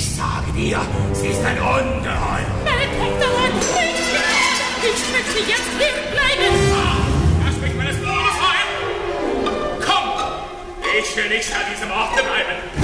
Ich sage dir, Sie ist ein Ungeheuer. Nein, kommt daran. Nicht Ich möchte jetzt hier bleiben. Ah, das spricht meines Bruders ein. Komm, ich will nicht an diesem Ort bleiben.